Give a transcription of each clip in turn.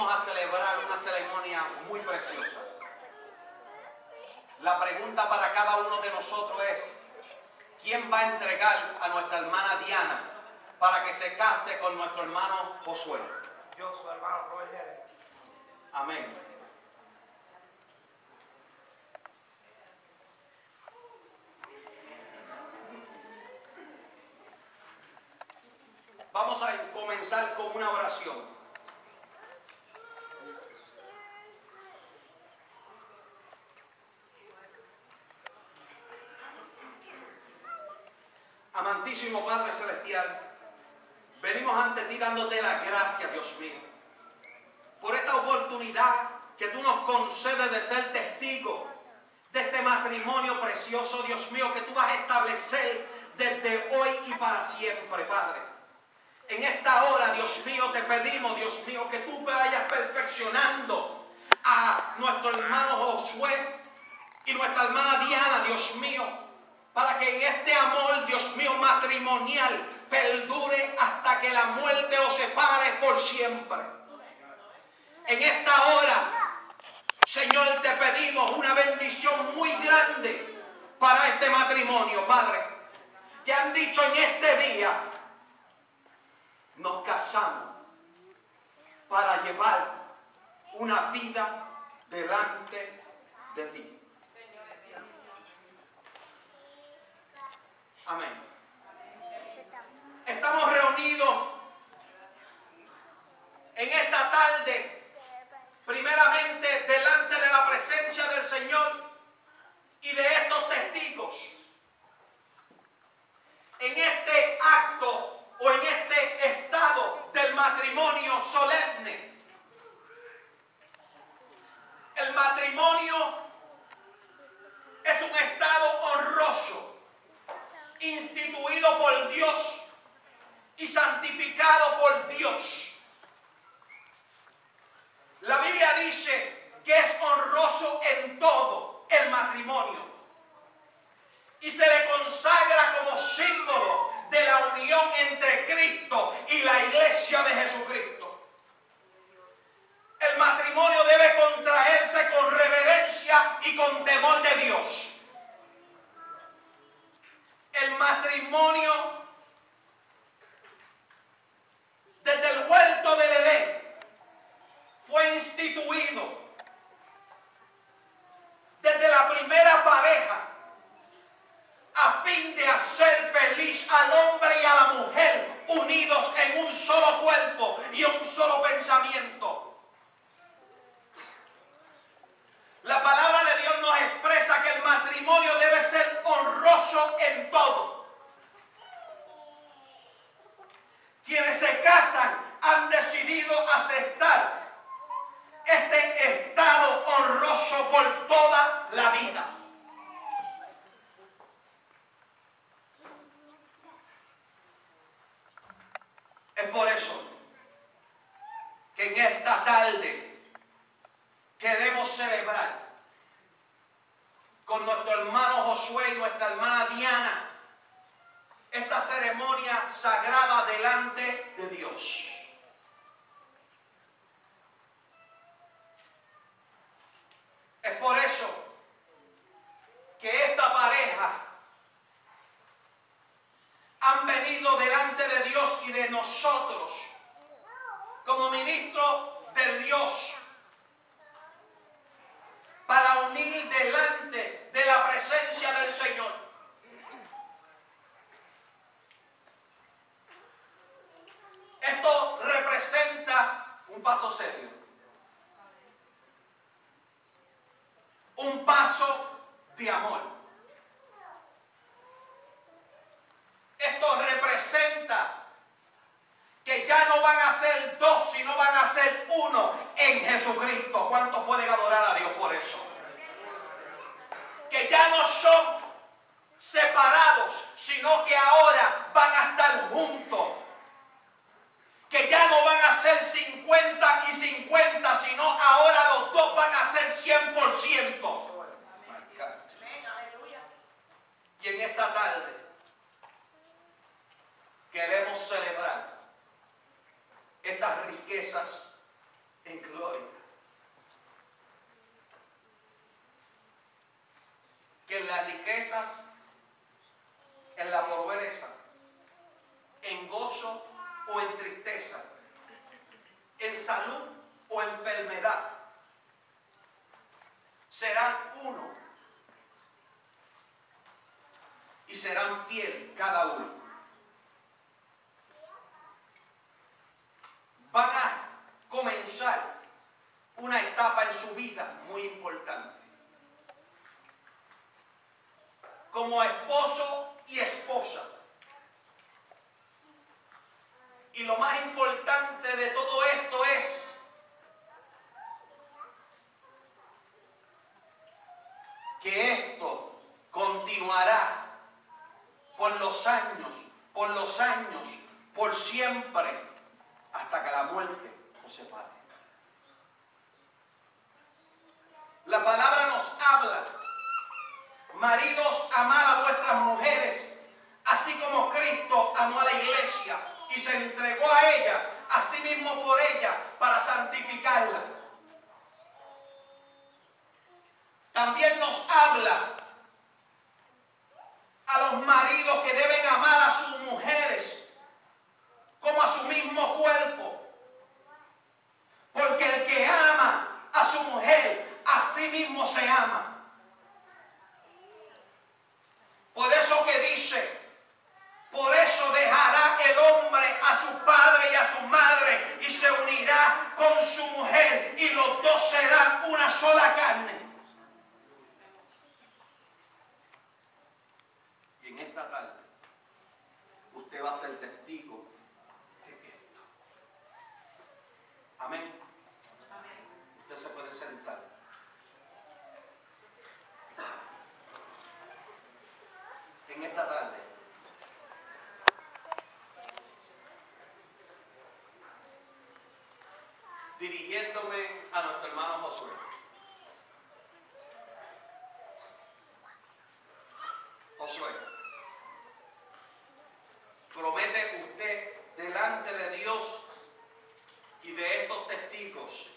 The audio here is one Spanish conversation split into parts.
venimos a celebrar una ceremonia muy preciosa. La pregunta para cada uno de nosotros es, ¿quién va a entregar a nuestra hermana Diana para que se case con nuestro hermano Josué? Yo, su hermano Roger. Amén. Vamos a comenzar con una oración. Padre Celestial, venimos ante ti dándote la gracia, Dios mío, por esta oportunidad que tú nos concedes de ser testigo de este matrimonio precioso, Dios mío, que tú vas a establecer desde hoy y para siempre, Padre. En esta hora, Dios mío, te pedimos, Dios mío, que tú vayas perfeccionando a nuestro hermano Josué y nuestra hermana Diana, Dios mío, para que en este amor, Dios mío, matrimonial perdure hasta que la muerte os separe por siempre. En esta hora, Señor, te pedimos una bendición muy grande para este matrimonio, Padre. Que han dicho en este día, nos casamos para llevar una vida delante de ti. Amén. Estamos reunidos en esta tarde, primeramente delante de la presencia del Señor y de estos testigos. En este acto o en este estado del matrimonio solemne. El matrimonio es un estado honroso, instituido por Dios y santificado por Dios. La Biblia dice que es honroso en todo el matrimonio y se le consagra como símbolo de la unión entre Cristo y la iglesia de Jesucristo. El matrimonio debe contraerse con reverencia y con temor de Dios. Matrimonio desde el huerto del Edén fue instituido desde la primera pareja a fin de hacer feliz al hombre y a la mujer unidos en un solo cuerpo y un solo pensamiento. La palabra de Dios nos expresa que el matrimonio debe ser honroso en todo. Quienes se casan han decidido aceptar este estado honroso por toda la vida. Es por eso que en esta tarde queremos celebrar con nuestro hermano Josué y nuestra hermana Diana esta sagrada delante de Dios. Es por eso que esta pareja han venido delante de Dios y de nosotros como ministros de Dios para unir delante de la presencia del Señor. Esto representa un paso serio. Un paso de amor. Esto representa que ya no van a ser dos, sino van a ser uno en Jesucristo. ¿Cuántos pueden adorar a Dios por eso? Que ya no son separados, sino que ahora van a estar juntos. Que ya no van a ser 50 y 50, sino ahora los dos van a ser 100%. Y en esta tarde queremos celebrar estas riquezas en riquezas, en la pobreza, en gozo o en tristeza, en salud o enfermedad. Serán uno y serán fiel cada uno. Van a comenzar una etapa en su vida muy importante. Como esposo y esposa. Y lo más importante de todo esto es que esto continuará por los años, por los años, por siempre, hasta que la muerte os separe. La palabra nos habla, maridos, amad a vuestras mujeres, así como Cristo amó a la iglesia y se entregó a ella, así mismo por ella, para santificarla. También nos habla a los maridos que deben amar a sus mujeres como a su mismo cuerpo. Porque el que ama a su mujer, a sí mismo se ama. Por eso que dice, por eso dejará el hombre a su padre y a su madre y se unirá con su mujer y los dos serán una sola carne. Y en esta tarde usted va a ser testigo de esto. Amén. Usted se puede sentar. En esta tarde dirigiéndome a nuestro hermano Josué. Josué, promete usted delante de Dios y de estos testigos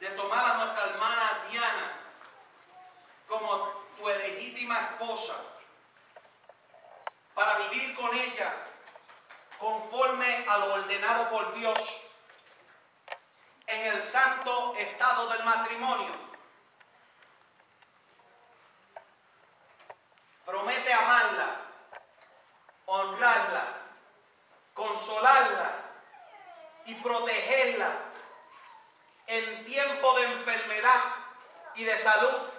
de tomar a nuestra hermana Diana como tu legítima esposa para vivir con ella conforme a lo ordenado por Dios en el santo estado del matrimonio. Promete amarla, honrarla, consolarla y protegerla en tiempo de enfermedad y de salud,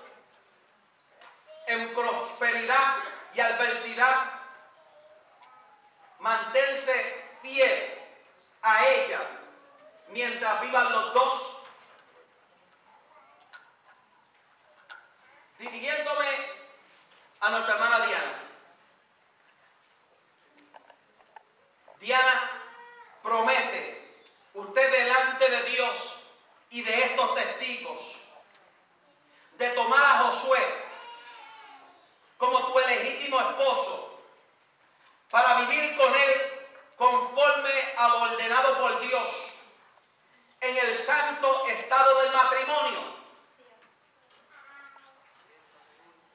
en prosperidad y adversidad. Manténse fiel a ella mientras vivan los dos. Dirigiéndome a nuestra hermana Diana. Diana promete, usted delante de Dios y de estos testigos, de tomar a Josué como tu legítimo esposo para vivir con él conforme a lo ordenado por Dios en el santo estado del matrimonio.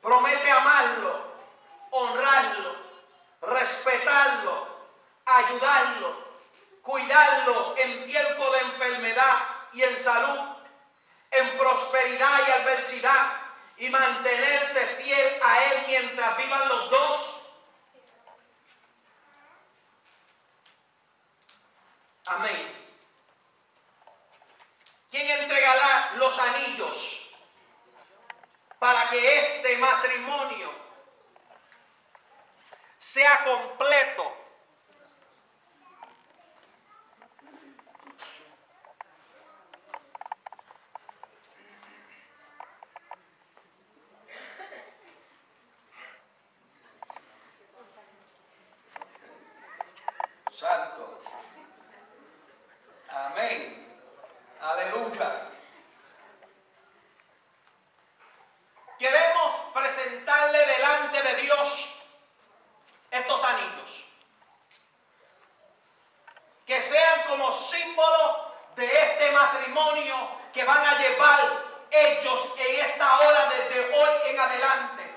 Promete amarlo, honrarlo, respetarlo, ayudarlo, cuidarlo en tiempo de enfermedad y en salud, en prosperidad y adversidad, y mantenerse fiel a Él mientras vivan los dos. Amén. ¿Quién entregará los anillos para que este matrimonio sea completo? ellos en esta hora desde hoy en adelante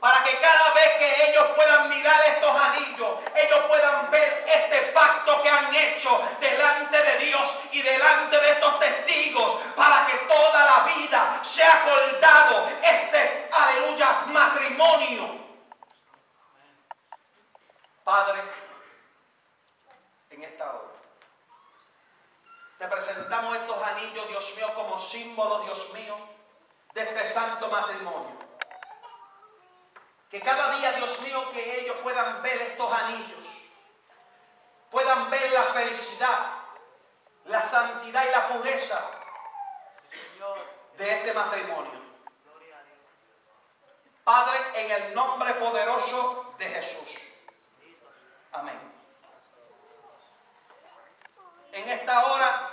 para que cada vez que ellos puedan mirar estos anillos, ellos puedan ver este pacto que han hecho delante de Dios y delante de estos testigos, para que toda la vida sea acordado este, aleluya, matrimonio. Padre, en esta hora. Te presentamos estos anillos, Dios mío, como símbolo, Dios mío, de este santo matrimonio. Que cada día, Dios mío, que ellos puedan ver estos anillos, puedan ver la felicidad, la santidad y la pureza de este matrimonio. Padre, en el nombre poderoso de Jesús. Amén. En esta hora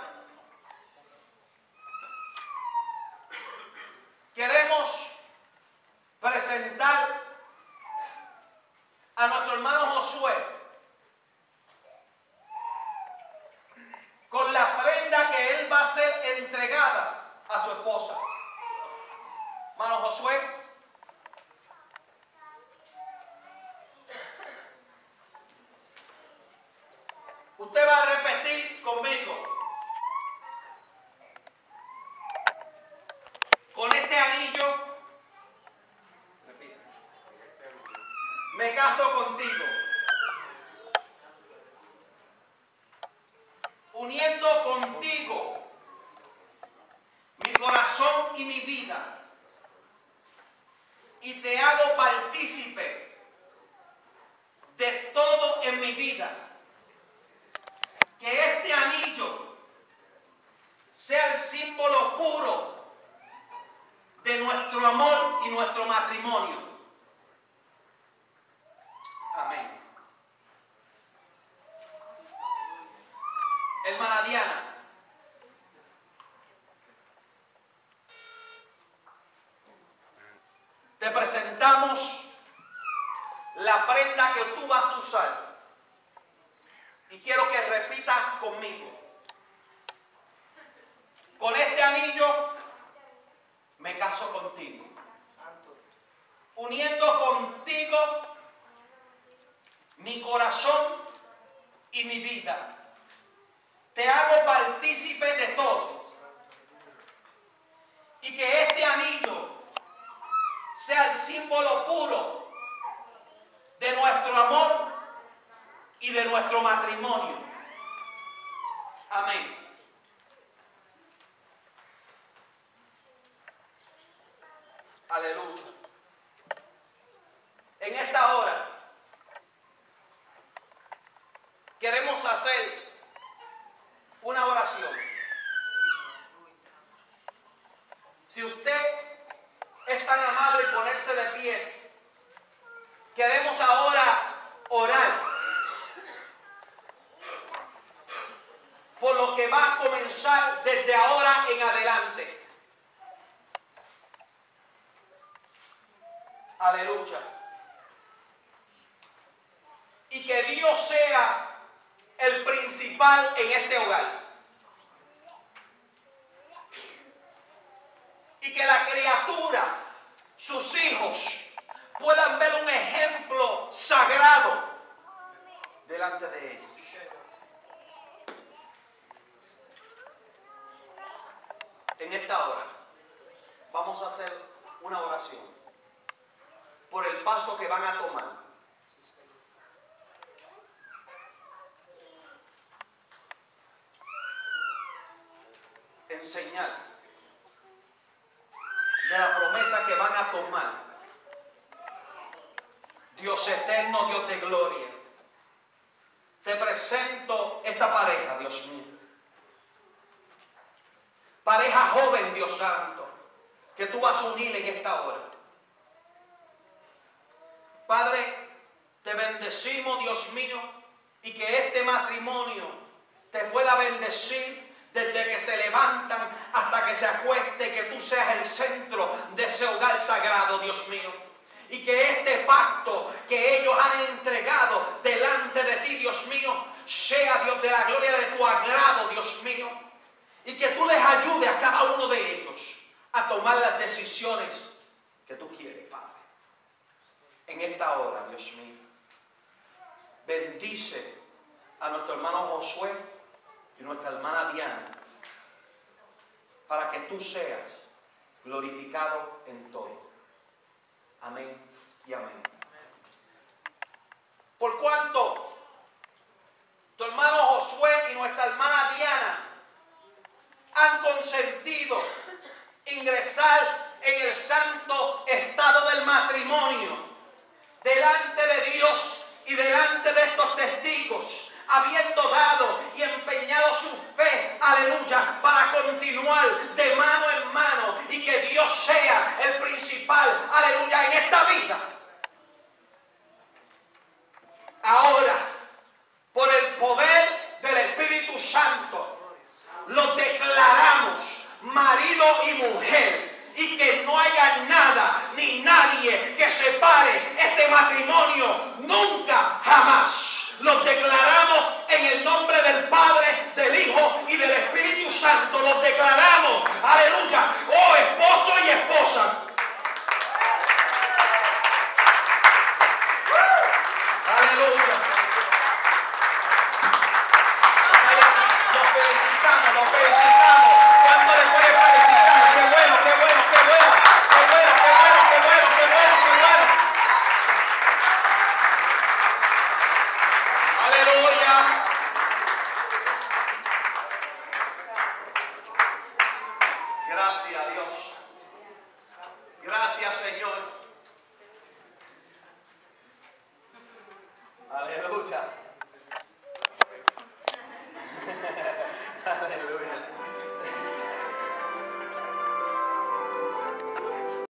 queremos presentar a nuestro hermano Josué con la prenda que él va a ser entregada a su esposa. Hermano Josué, Usted va a repetir conmigo. Con este anillo, me caso contigo. Uniendo contigo mi corazón y mi vida. Y te hago partícipe de todo en mi vida que este anillo sea el símbolo puro de nuestro amor y nuestro matrimonio. Amén. Hermana Diana, te presentamos la prenda que tú vas a usar y quiero que repita conmigo. Con este anillo me caso contigo. Uniendo contigo mi corazón y mi vida. Te hago partícipe de todo. Y que este anillo sea el símbolo puro de nuestro amor y de nuestro matrimonio. Amén. Aleluya. En esta hora queremos hacer una oración. Si usted es tan amable y ponerse de pies, queremos ahora orar por lo que va a comenzar desde ahora en adelante. Aleluya. Y que Dios sea el principal en este hogar. Y que la criatura, sus hijos, puedan ver un ejemplo sagrado delante de ellos. en esta hora vamos a hacer una oración por el paso que van a tomar. Enseñar de la promesa que van a tomar. Dios eterno, Dios de gloria. Te presento esta pareja, Dios mío pareja joven, Dios Santo, que tú vas a unir en esta hora. Padre, te bendecimos, Dios mío, y que este matrimonio te pueda bendecir desde que se levantan hasta que se acueste, que tú seas el centro de ese hogar sagrado, Dios mío. Y que este pacto que ellos han entregado delante de ti, Dios mío, sea Dios de la gloria de tu agrado, Dios mío y que tú les ayudes a cada uno de ellos a tomar las decisiones que tú quieres, Padre. En esta hora, Dios mío, bendice a nuestro hermano Josué y nuestra hermana Diana para que tú seas glorificado en todo. Amén y amén. Por cuanto tu hermano Josué y nuestra hermana Diana han consentido ingresar en el santo estado del matrimonio delante de Dios y delante de estos testigos, habiendo dado y empeñado su fe, aleluya, para continuar de mano en mano y que palmas, Valpeixe.